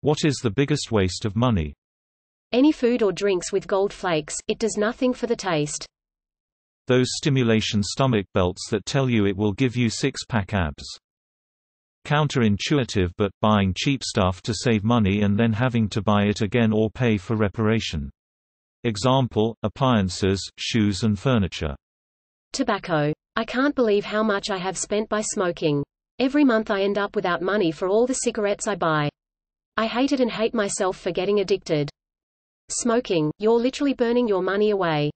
What is the biggest waste of money? Any food or drinks with gold flakes, it does nothing for the taste. Those stimulation stomach belts that tell you it will give you six-pack abs. Counterintuitive but, buying cheap stuff to save money and then having to buy it again or pay for reparation. Example, appliances, shoes and furniture. Tobacco. I can't believe how much I have spent by smoking. Every month I end up without money for all the cigarettes I buy. I hate it and hate myself for getting addicted. Smoking, you're literally burning your money away.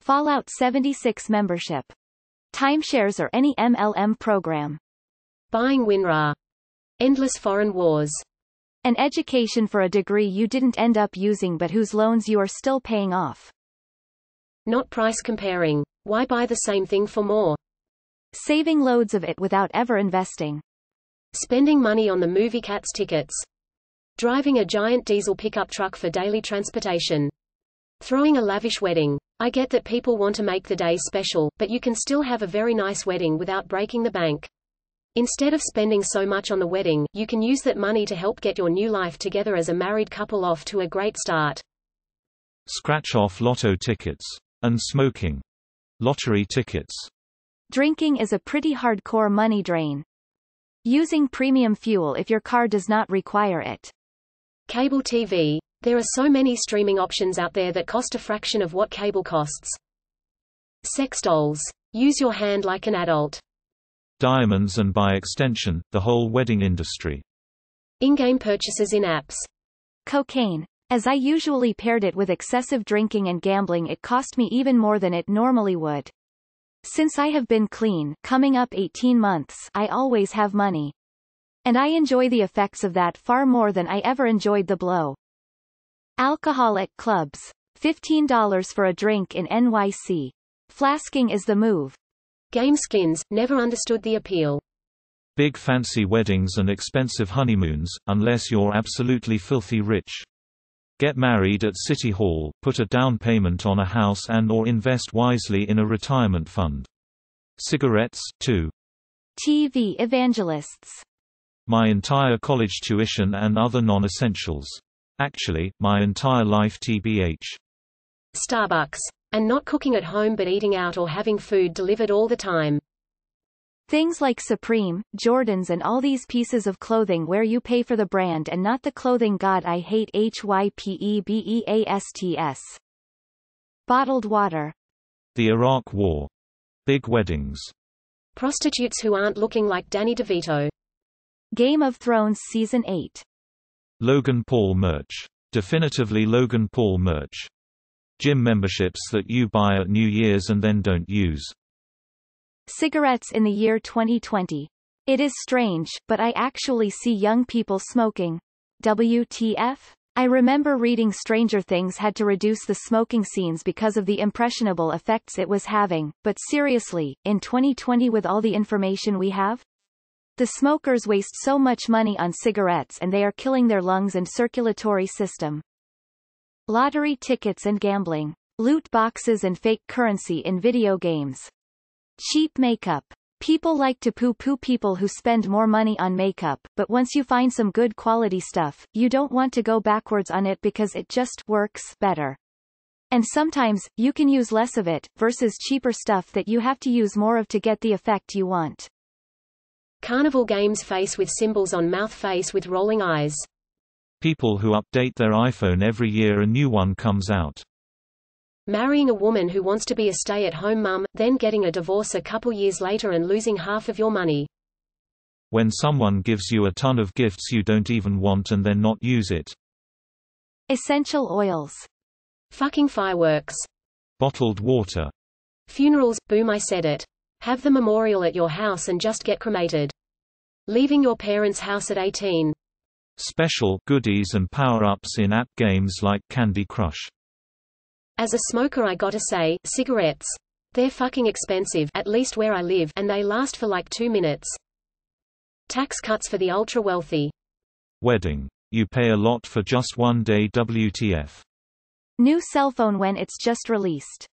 Fallout 76 membership. Timeshares or any MLM program. Buying WinRAR. Endless foreign wars. An education for a degree you didn't end up using but whose loans you are still paying off. Not price comparing. Why buy the same thing for more? Saving loads of it without ever investing. Spending money on the movie Cats tickets. Driving a giant diesel pickup truck for daily transportation. Throwing a lavish wedding. I get that people want to make the day special, but you can still have a very nice wedding without breaking the bank. Instead of spending so much on the wedding, you can use that money to help get your new life together as a married couple off to a great start. Scratch off lotto tickets. And smoking. Lottery tickets. Drinking is a pretty hardcore money drain. Using premium fuel if your car does not require it. Cable TV. There are so many streaming options out there that cost a fraction of what cable costs. Sex dolls. Use your hand like an adult. Diamonds and by extension, the whole wedding industry. In-game purchases in apps. Cocaine. As I usually paired it with excessive drinking and gambling it cost me even more than it normally would. Since I have been clean coming up 18 months I always have money. And I enjoy the effects of that far more than I ever enjoyed the blow. Alcoholic clubs. $15 for a drink in NYC. Flasking is the move. Game skins, never understood the appeal. Big fancy weddings and expensive honeymoons, unless you're absolutely filthy rich. Get married at City Hall, put a down payment on a house and or invest wisely in a retirement fund. Cigarettes, too. TV evangelists. My entire college tuition and other non-essentials. Actually, my entire life tbh. Starbucks. And not cooking at home but eating out or having food delivered all the time. Things like Supreme, Jordans and all these pieces of clothing where you pay for the brand and not the clothing god I hate HYPEBEASTS. Bottled water. The Iraq War. Big weddings. Prostitutes who aren't looking like Danny DeVito. Game of Thrones Season 8. Logan Paul merch. Definitively Logan Paul merch. Gym memberships that you buy at New Year's and then don't use. Cigarettes in the year 2020. It is strange, but I actually see young people smoking. WTF? I remember reading Stranger Things had to reduce the smoking scenes because of the impressionable effects it was having, but seriously, in 2020 with all the information we have? The smokers waste so much money on cigarettes and they are killing their lungs and circulatory system. Lottery tickets and gambling. Loot boxes and fake currency in video games. Cheap makeup. People like to poo-poo people who spend more money on makeup, but once you find some good quality stuff, you don't want to go backwards on it because it just works better. And sometimes, you can use less of it, versus cheaper stuff that you have to use more of to get the effect you want. Carnival games face with symbols on mouth face with rolling eyes. People who update their iPhone every year a new one comes out. Marrying a woman who wants to be a stay-at-home mum, then getting a divorce a couple years later and losing half of your money. When someone gives you a ton of gifts you don't even want and then not use it. Essential oils. Fucking fireworks. Bottled water. Funerals, boom I said it. Have the memorial at your house and just get cremated. Leaving your parents' house at 18. Special goodies and power-ups in app games like Candy Crush. As a smoker I gotta say, cigarettes. They're fucking expensive at least where I live and they last for like two minutes. Tax cuts for the ultra-wealthy. Wedding. You pay a lot for just one day WTF. New cell phone when it's just released.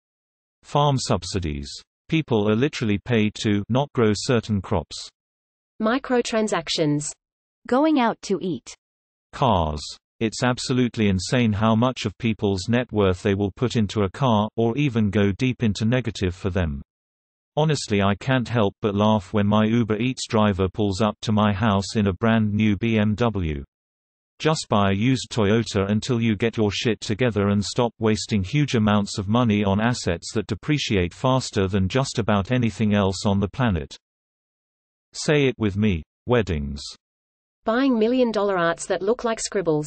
Farm subsidies. People are literally paid to not grow certain crops. Microtransactions. Going out to eat. Cars. It's absolutely insane how much of people's net worth they will put into a car, or even go deep into negative for them. Honestly I can't help but laugh when my Uber Eats driver pulls up to my house in a brand new BMW. Just buy a used Toyota until you get your shit together and stop wasting huge amounts of money on assets that depreciate faster than just about anything else on the planet. Say it with me. Weddings. Buying million dollar arts that look like scribbles.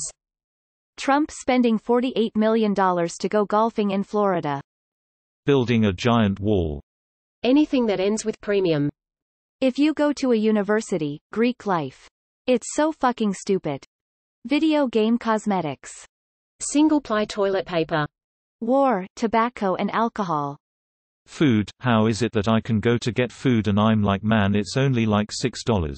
Trump spending $48 million to go golfing in Florida. Building a giant wall. Anything that ends with premium. If you go to a university, Greek life. It's so fucking stupid. Video game cosmetics. Single-ply toilet paper. War, tobacco and alcohol. Food, how is it that I can go to get food and I'm like man it's only like $6.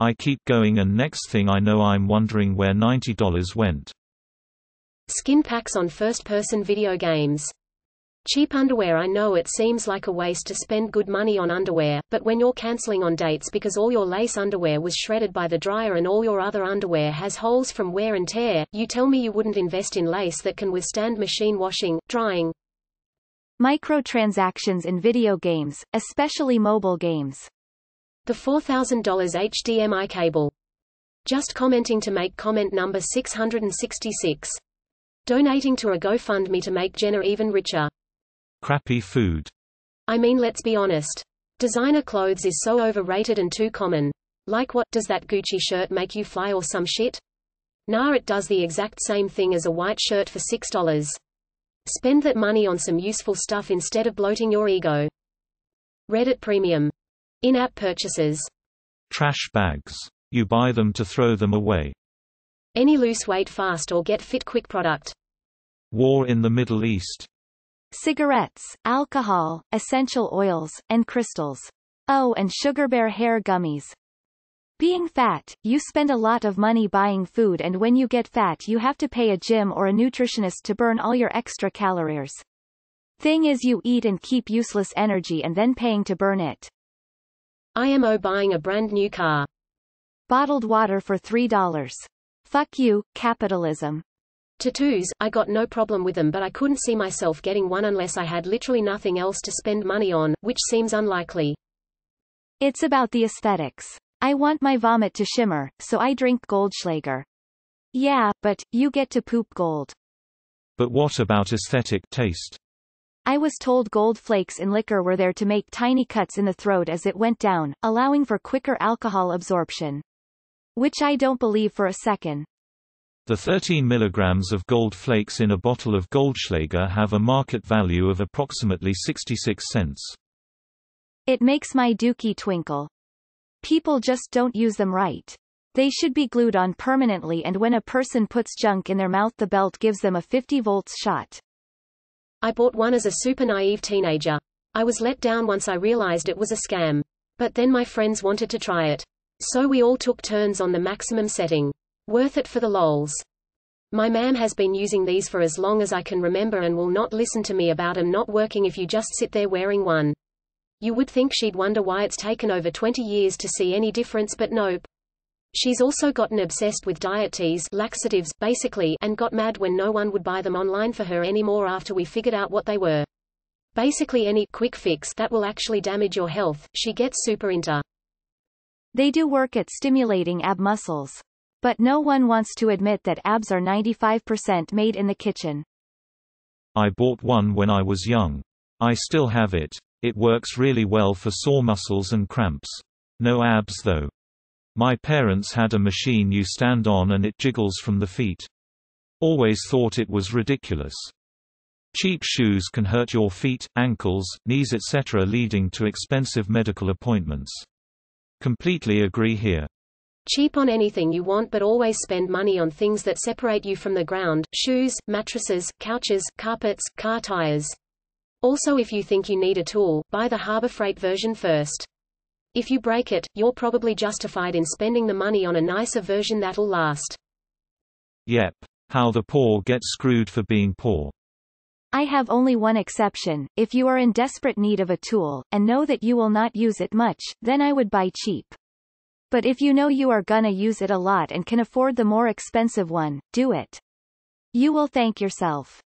I keep going and next thing I know I'm wondering where $90 went. Skin packs on first-person video games. Cheap underwear I know it seems like a waste to spend good money on underwear, but when you're cancelling on dates because all your lace underwear was shredded by the dryer and all your other underwear has holes from wear and tear, you tell me you wouldn't invest in lace that can withstand machine washing, drying. Microtransactions in video games, especially mobile games. The $4,000 HDMI cable. Just commenting to make comment number 666. Donating to a GoFundMe to make Jenna even richer. Crappy food. I mean let's be honest. Designer clothes is so overrated and too common. Like what, does that Gucci shirt make you fly or some shit? Nah it does the exact same thing as a white shirt for $6. Spend that money on some useful stuff instead of bloating your ego. Reddit Premium. In-app purchases. Trash bags. You buy them to throw them away. Any lose weight fast or get fit quick product. War in the Middle East. Cigarettes, alcohol, essential oils, and crystals. Oh and Sugar Bear hair gummies. Being fat, you spend a lot of money buying food and when you get fat you have to pay a gym or a nutritionist to burn all your extra calories. Thing is you eat and keep useless energy and then paying to burn it. IMO buying a brand new car. Bottled water for $3. Fuck you, capitalism. Tattoos, I got no problem with them but I couldn't see myself getting one unless I had literally nothing else to spend money on, which seems unlikely. It's about the aesthetics. I want my vomit to shimmer, so I drink Goldschlager. Yeah, but, you get to poop gold. But what about aesthetic taste? I was told gold flakes in liquor were there to make tiny cuts in the throat as it went down, allowing for quicker alcohol absorption. Which I don't believe for a second. The 13 milligrams of gold flakes in a bottle of Goldschlager have a market value of approximately 66 cents. It makes my dookie twinkle. People just don't use them right. They should be glued on permanently and when a person puts junk in their mouth the belt gives them a 50 volts shot. I bought one as a super naive teenager. I was let down once I realized it was a scam. But then my friends wanted to try it. So we all took turns on the maximum setting. Worth it for the lols. My ma'am has been using these for as long as I can remember and will not listen to me about 'em not working if you just sit there wearing one. You would think she'd wonder why it's taken over 20 years to see any difference but nope. She's also gotten obsessed with diet teas laxatives, basically, and got mad when no one would buy them online for her anymore after we figured out what they were. Basically any quick fix that will actually damage your health, she gets super into. They do work at stimulating ab muscles. But no one wants to admit that abs are 95% made in the kitchen. I bought one when I was young. I still have it. It works really well for sore muscles and cramps. No abs though. My parents had a machine you stand on and it jiggles from the feet. Always thought it was ridiculous. Cheap shoes can hurt your feet, ankles, knees etc. leading to expensive medical appointments. Completely agree here. Cheap on anything you want but always spend money on things that separate you from the ground, shoes, mattresses, couches, carpets, car tires. Also if you think you need a tool, buy the Harbor Freight version first. If you break it, you're probably justified in spending the money on a nicer version that'll last. Yep. How the poor get screwed for being poor. I have only one exception, if you are in desperate need of a tool, and know that you will not use it much, then I would buy cheap. But if you know you are gonna use it a lot and can afford the more expensive one, do it. You will thank yourself.